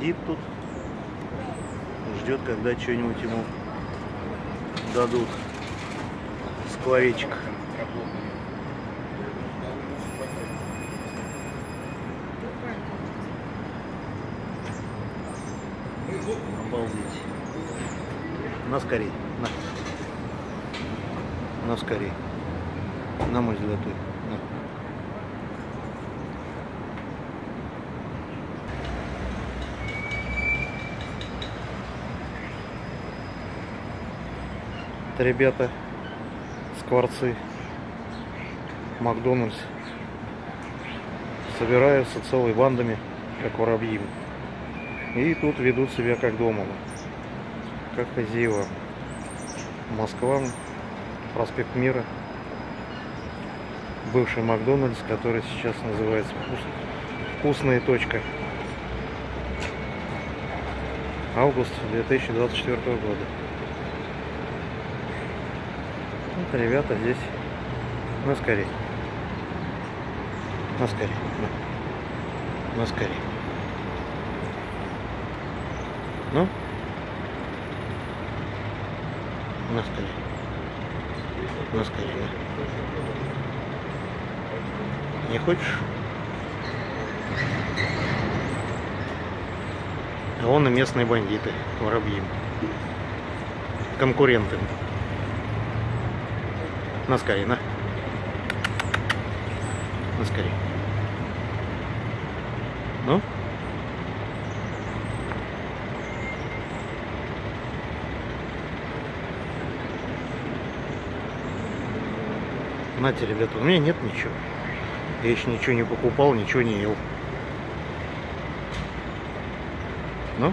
сидит тут, ждет, когда что-нибудь ему дадут. Скворечек. Обалдеть. На скорей. На. На скорей. На мой золотой. На. Ребята скворцы Макдональдс собираются целыми бандами, как воробьи. И тут ведут себя как дома, как хозяева. Москва, проспект Мира, бывший Макдональдс, который сейчас называется Вкус... Вкусная точка. Август 2024 года. Вот ребята здесь. На скорее. На, на скорее. Ну? На скорее. На. Не хочешь? А он и местные бандиты, воробьи. Конкуренты. На скорее, на. На скорее. Ну? Нате, ребята, у меня нет ничего. Я еще ничего не покупал, ничего не ел. Ну?